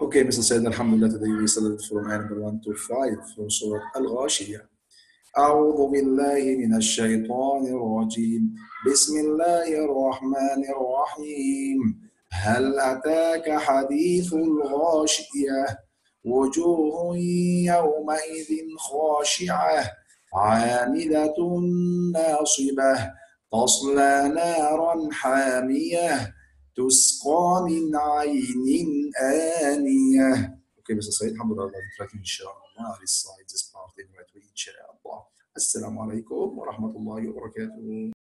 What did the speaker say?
Okay, Mr. Said, Alhamdulillah, today we studied from number 1 to 5 from Surah Al-Ghashiyah. أعوذ بالله من الشيطان الرجيم بسم الله الرحمن الرحيم هل أتاك حديث الغاشية وجوه يومئذ خاشعة عاملة ناصبة تصلى نارا حامية تسقى من عين آنية Okay, Mr. Said, alhamdulillah, إن شاء الله recite this part in right way, إن شاء الله. السلام عليكم ورحمة الله وبركاته.